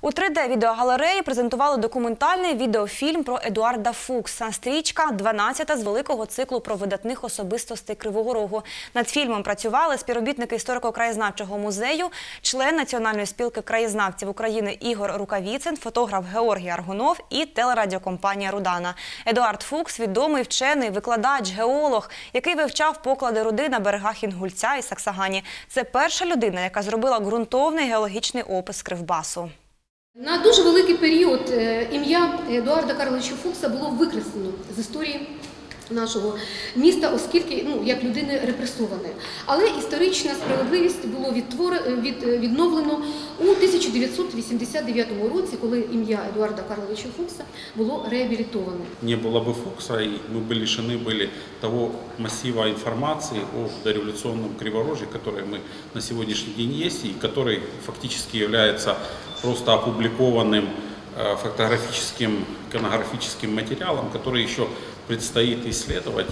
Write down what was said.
У 3D-відеогалереї презентували документальний відеофільм про Едуарда Фукса. Стрічка – 12-та з великого циклу про видатних особистостей Кривого Рогу. Над фільмом працювали співробітники історико-краєзнавчого музею, член Національної спілки краєзнавців України Ігор Рукавіцин, фотограф Георгій Аргунов і телерадіокомпанія «Рудана». Едуард Фукс – відомий вчений, викладач, геолог, який вивчав поклади руди на берегах Інгульця і Саксагані. Це перша людина, яка зробила ґрунтовний геологічний опис Кривбасу. На дуже великий період е, ім'я Едуарда Карловича Фукса було викреслено з історії нашого міста, оскільки ну, як людини репресованої. Але історична справедливість було відтвор- від, відновлено у 1989 році, коли ім'я Едуарда Карловича Фукса було реабілітоване. не было бы Фукса, и мы бы лишены были того массива информации о дореволюционном Криворожье, который мы на сегодняшний день есть, и который фактически является просто опубликованным э, фотографическим, иконографическим материалом, который еще предстоит исследовать.